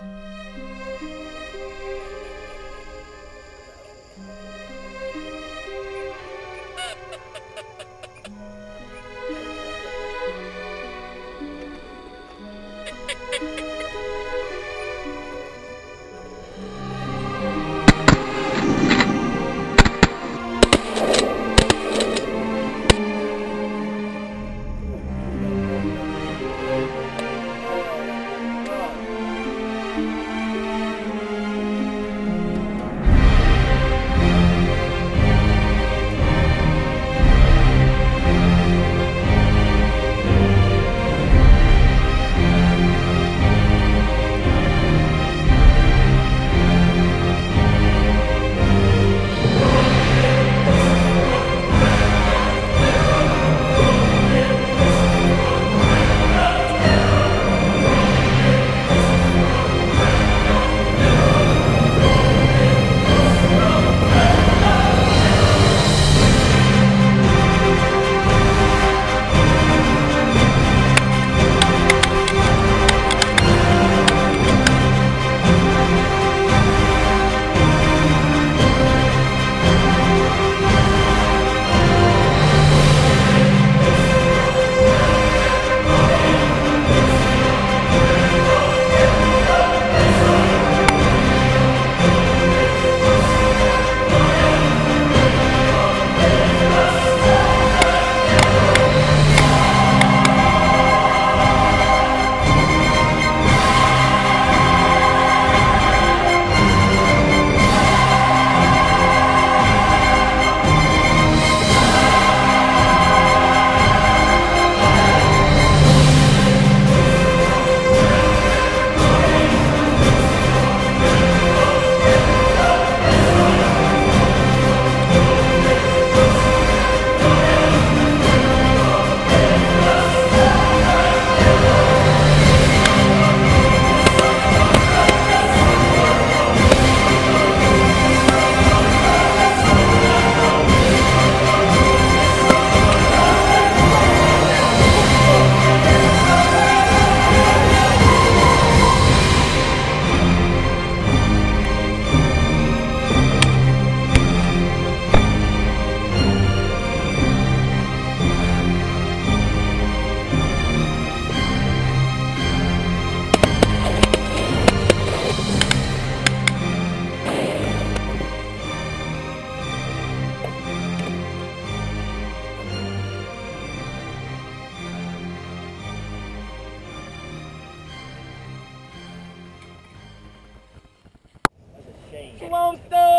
Bye. Won't the